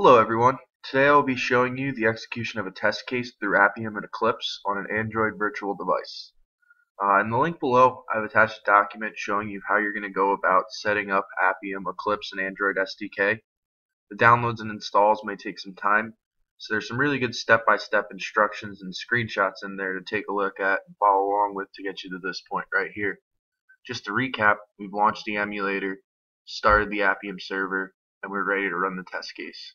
Hello everyone. Today I will be showing you the execution of a test case through Appium and Eclipse on an Android virtual device. Uh, in the link below I've attached a document showing you how you're going to go about setting up Appium, Eclipse, and Android SDK. The downloads and installs may take some time, so there's some really good step-by-step -step instructions and screenshots in there to take a look at and follow along with to get you to this point right here. Just to recap, we've launched the emulator, started the Appium server, and we're ready to run the test case.